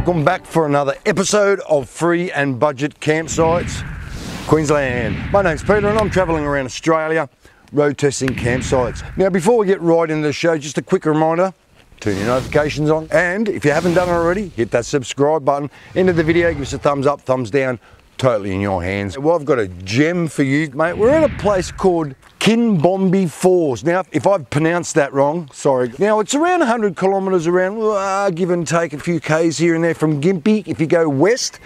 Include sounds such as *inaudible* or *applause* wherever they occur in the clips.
welcome back for another episode of Free and Budget Campsites Queensland. My name's Peter and I'm travelling around Australia road testing campsites. Now before we get right into the show, just a quick reminder, turn your notifications on and if you haven't done it already, hit that subscribe button. End of the video, give us a thumbs up, thumbs down, totally in your hands. Well, I've got a gem for you, mate. We're at a place called Kinbombi Falls. Now, if I've pronounced that wrong, sorry. Now, it's around 100 kilometres around, uh, give and take a few k's here and there from Gympie. If you go west,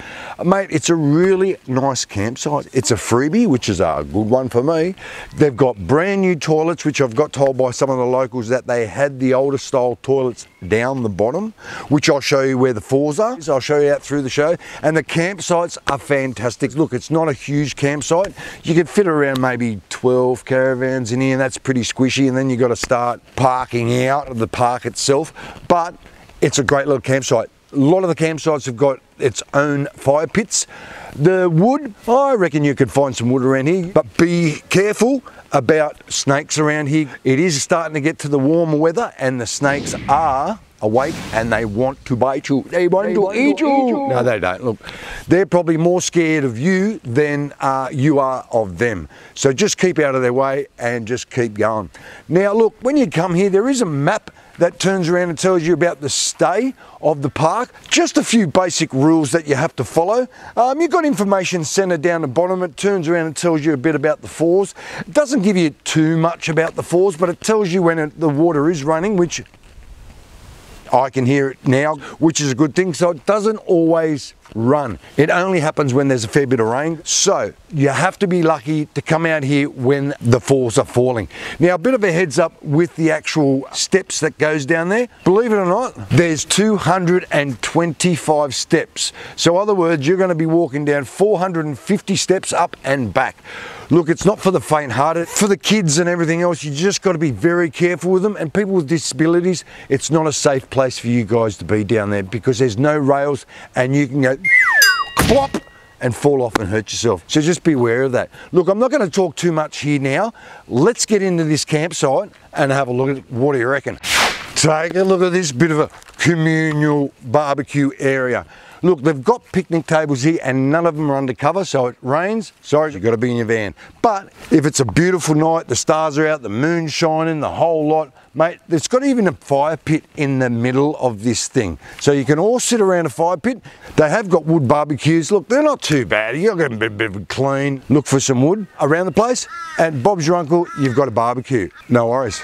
mate, it's a really nice campsite. It's a freebie, which is a good one for me. They've got brand new toilets, which I've got told by some of the locals that they had the older style toilets down the bottom, which I'll show you where the falls are. I'll show you out through the show. And the campsites are fantastic. Look, it's not a huge campsite. You could fit around maybe 12 k's caravans in here, and that's pretty squishy, and then you've got to start parking out of the park itself. But it's a great little campsite. A lot of the campsites have got its own fire pits. The wood, I reckon you could find some wood around here, but be careful about snakes around here. It is starting to get to the warmer weather and the snakes are awake and they want to bite you. They want, they to, want eat, to eat, you. No, they don't. Look, they're probably more scared of you than uh, you are of them. So just keep out of their way and just keep going. Now, look, when you come here, there is a map that turns around and tells you about the stay of the park. Just a few basic rules that you have to follow. Um, you've got information centered down the bottom. It turns around and tells you a bit about the falls. It doesn't give you too much about the falls, but it tells you when it, the water is running, which I can hear it now, which is a good thing. So it doesn't always run. It only happens when there's a fair bit of rain. So you have to be lucky to come out here when the falls are falling. Now a bit of a heads up with the actual steps that goes down there. Believe it or not, there's 225 steps. So other words, you're gonna be walking down 450 steps up and back. Look, it's not for the faint-hearted. For the kids and everything else, you just got to be very careful with them. And people with disabilities, it's not a safe place for you guys to be down there because there's no rails and you can go and fall off and hurt yourself. So just be aware of that. Look, I'm not going to talk too much here now. Let's get into this campsite and have a look at. What do you reckon? Take a look at this bit of a communal barbecue area. Look, they've got picnic tables here and none of them are undercover, so it rains, sorry, you've got to be in your van. But if it's a beautiful night, the stars are out, the moon's shining, the whole lot, mate, it's got even a fire pit in the middle of this thing. So you can all sit around a fire pit. They have got wood barbecues. Look, they're not too bad. You're going to be a clean. Look for some wood around the place. And Bob's your uncle, you've got a barbecue. No worries.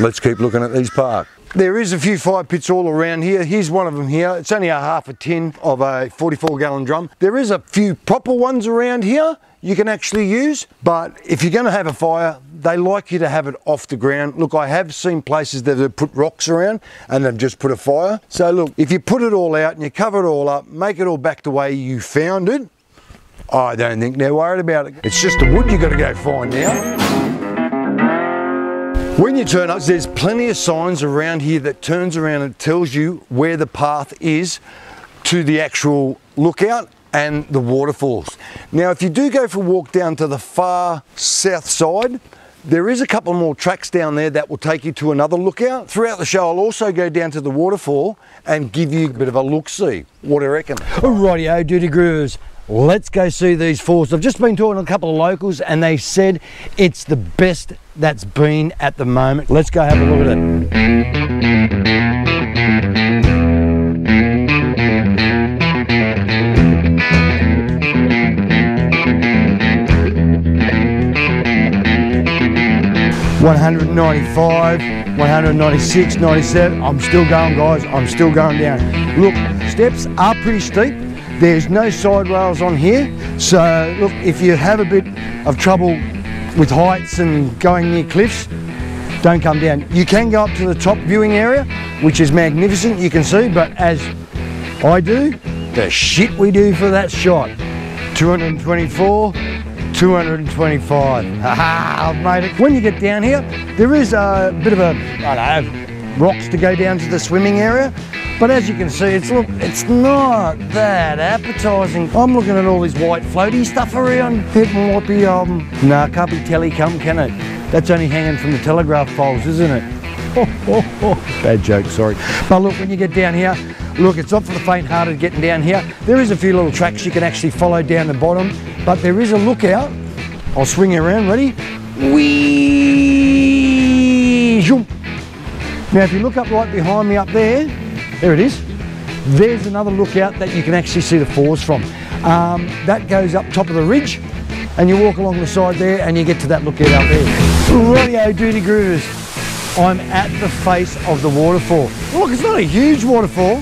Let's keep looking at these park. There is a few fire pits all around here. Here's one of them here. It's only a half a tin of a 44 gallon drum. There is a few proper ones around here you can actually use, but if you're gonna have a fire, they like you to have it off the ground. Look, I have seen places that have put rocks around and they've just put a fire. So look, if you put it all out and you cover it all up, make it all back the way you found it, I don't think they're worried about it. It's just the wood you gotta go find now. When you turn up, there's plenty of signs around here that turns around and tells you where the path is to the actual lookout and the waterfalls. Now, if you do go for a walk down to the far south side, there is a couple more tracks down there that will take you to another lookout. Throughout the show, I'll also go down to the waterfall and give you a bit of a look-see. What do you reckon? Rightio, eh, Duty Groovers. Let's go see these falls. I've just been talking to a couple of locals and they said it's the best that's been at the moment. Let's go have a look at it. One hundred ninety-five, one hundred ninety-six, ninety-seven. I'm still going, guys. I'm still going down. Look, steps are pretty steep. There's no side rails on here. So look, if you have a bit of trouble with heights and going near cliffs, don't come down. You can go up to the top viewing area, which is magnificent, you can see, but as I do, the shit we do for that shot. 224, 225. Haha, *laughs* I've made it. When you get down here, there is a bit of a, I don't know, rocks to go down to the swimming area. But as you can see, it's look, it's not that appetizing. I'm looking at all this white floaty stuff around. It might be, um, nah, can't be telecom, can it? That's only hanging from the telegraph poles, isn't it? *laughs* Bad joke, sorry. But look, when you get down here, Look, it's not for the faint-hearted getting down here. There is a few little tracks you can actually follow down the bottom, but there is a lookout. I'll swing around, ready? Whee! Zoom. Now, if you look up right behind me up there, there it is. There's another lookout that you can actually see the falls from. Um, that goes up top of the ridge, and you walk along the side there, and you get to that lookout up there. Radio Duty Groovers. I'm at the face of the waterfall. Look, it's not a huge waterfall,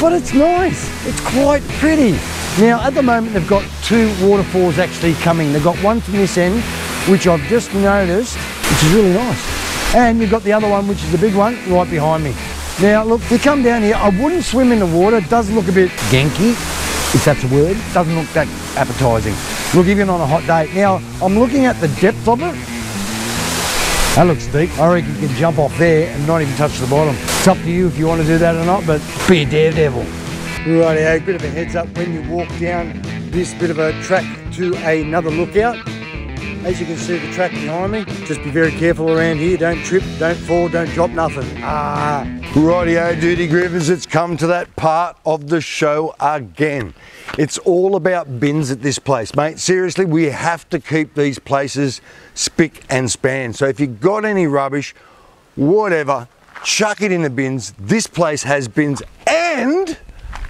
but it's nice. It's quite pretty. Now, at the moment, they've got two waterfalls actually coming. They've got one from this end, which I've just noticed, which is really nice. And you've got the other one, which is the big one, right behind me. Now, look, you come down here, I wouldn't swim in the water. It does look a bit ganky, if that's a word. Doesn't look that appetising. Look, even on a hot day. Now, I'm looking at the depth of it. That looks deep. I reckon you can jump off there and not even touch the bottom. It's up to you if you want to do that or not, but be a daredevil. Right, a bit of a heads up when you walk down this bit of a track to another lookout. As you can see the track behind me, just be very careful around here. Don't trip, don't fall, don't drop nothing. Ah. Rightio, Duty Groovers, it's come to that part of the show again. It's all about bins at this place, mate. Seriously, we have to keep these places spick and span. So if you've got any rubbish, whatever, chuck it in the bins. This place has bins and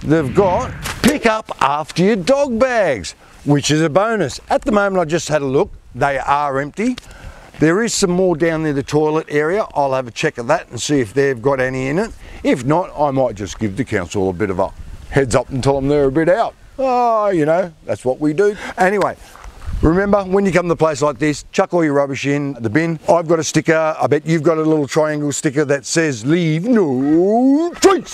they've got pick up after your dog bags, which is a bonus. At the moment, I just had a look. They are empty. There is some more down near the toilet area. I'll have a check of that and see if they've got any in it. If not, I might just give the council a bit of a heads up and tell them they're a bit out. Oh, you know, that's what we do. Anyway, Remember, when you come to a place like this, chuck all your rubbish in the bin. I've got a sticker, I bet you've got a little triangle sticker that says leave no trace.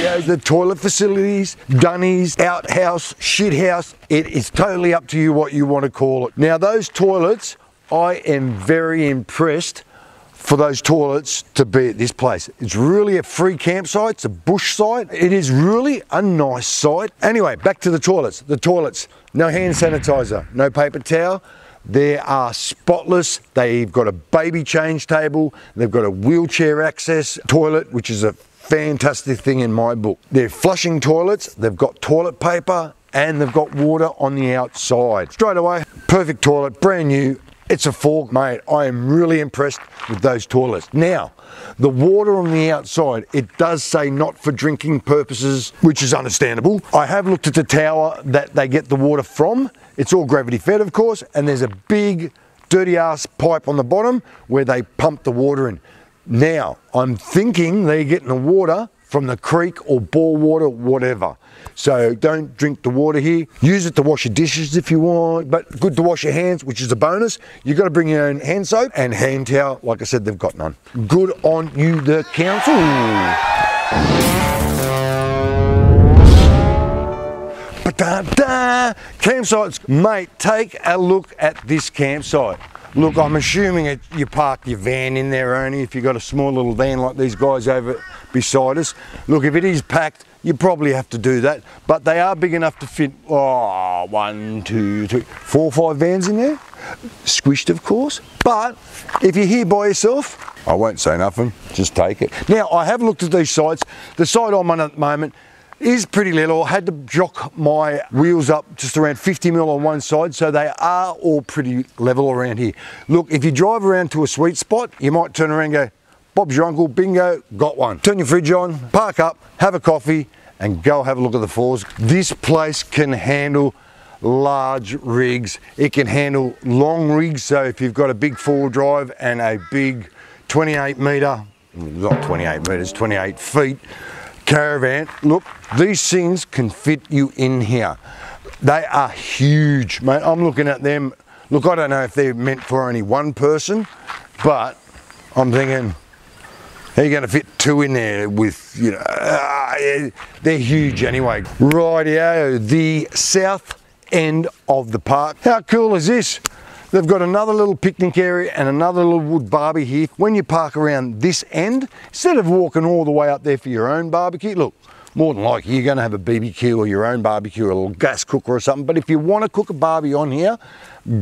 The toilet facilities, dunnies, outhouse, shithouse, it is totally up to you what you want to call it. Now those toilets, I am very impressed for those toilets to be at this place. It's really a free campsite, it's a bush site. It is really a nice site. Anyway, back to the toilets. The toilets, no hand sanitizer, no paper towel. They are spotless. They've got a baby change table. They've got a wheelchair access toilet, which is a fantastic thing in my book. They're flushing toilets. They've got toilet paper and they've got water on the outside. Straight away, perfect toilet, brand new, it's a fork, mate. I am really impressed with those toilets. Now, the water on the outside, it does say not for drinking purposes, which is understandable. I have looked at the tower that they get the water from. It's all gravity fed, of course, and there's a big dirty ass pipe on the bottom where they pump the water in. Now, I'm thinking they're getting the water from the creek or bore water, whatever. So don't drink the water here. Use it to wash your dishes if you want, but good to wash your hands, which is a bonus. You've got to bring your own hand soap and hand towel. Like I said, they've got none. Good on you, the council. Ba-da-da. Campsites, mate, take a look at this campsite. Look, I'm assuming it, you park your van in there only if you've got a small little van like these guys over beside us. Look, if it is packed, you probably have to do that, but they are big enough to fit, oh, one, two, three, four five vans in there. Squished, of course, but if you're here by yourself, I won't say nothing, just take it. Now, I have looked at these sites. The site I'm on at the moment is pretty little. I had to jock my wheels up just around 50 mil on one side, so they are all pretty level around here. Look, if you drive around to a sweet spot, you might turn around and go, Bob's your uncle, bingo, got one. Turn your fridge on, park up, have a coffee, and go have a look at the falls. This place can handle large rigs. It can handle long rigs, so if you've got a big four drive and a big 28 metre, not 28 metres, 28 feet caravan, look, these things can fit you in here. They are huge, mate. I'm looking at them. Look, I don't know if they're meant for only one person, but I'm thinking are you going to fit two in there with, you know, uh, they're huge anyway. Rightio, the south end of the park. How cool is this? They've got another little picnic area and another little wood barbie here. When you park around this end, instead of walking all the way up there for your own barbecue, look, more than likely you're going to have a BBQ or your own barbecue or a little gas cooker or something. But if you want to cook a barbie on here,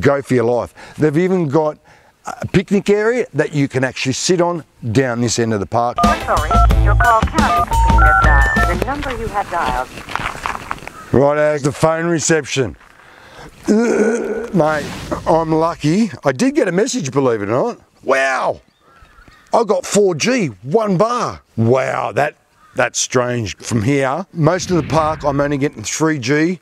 go for your life. They've even got a picnic area that you can actually sit on down this end of the park. We're sorry, your call cannot be completed as dialed. The number you have dialed Right as the phone reception. Mate, I'm lucky. I did get a message, believe it or not. Wow! I got 4G, one bar. Wow, that that's strange. From here, most of the park I'm only getting 3G,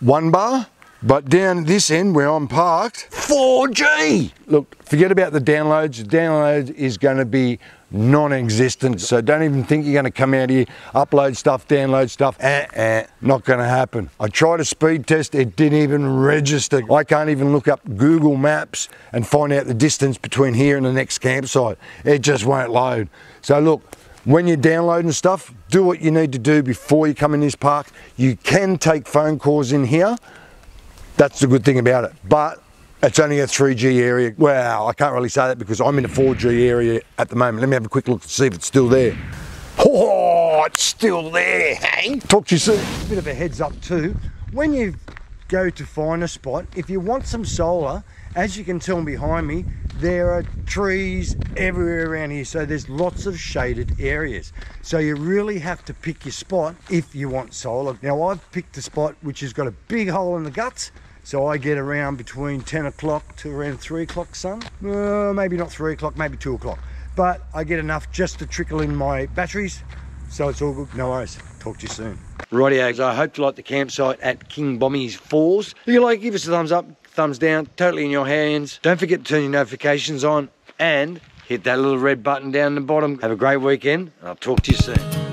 one bar. But down this end where I'm parked, 4G! Look, forget about the downloads. The download is going to be non-existent. So don't even think you're going to come out here, upload stuff, download stuff. Eh, eh, not going to happen. I tried a speed test, it didn't even register. I can't even look up Google Maps and find out the distance between here and the next campsite. It just won't load. So look, when you're downloading stuff, do what you need to do before you come in this park. You can take phone calls in here. That's the good thing about it. But it's only a 3G area. Wow, I can't really say that because I'm in a 4G area at the moment. Let me have a quick look to see if it's still there. Oh, it's still there, hey? Talk to you soon. A bit of a heads up too. When you go to find a spot, if you want some solar, as you can tell behind me, there are trees everywhere around here. So there's lots of shaded areas. So you really have to pick your spot if you want solar. Now I've picked a spot which has got a big hole in the guts. So I get around between 10 o'clock to around three o'clock sun. Uh, maybe not three o'clock, maybe two o'clock. But I get enough just to trickle in my batteries. So it's all good, no worries. Talk to you soon. Righty, Rightio, I hope you like the campsite at Kinbombi's Falls. If you like, give us a thumbs up, thumbs down, totally in your hands. Don't forget to turn your notifications on and hit that little red button down the bottom. Have a great weekend. I'll talk to you soon.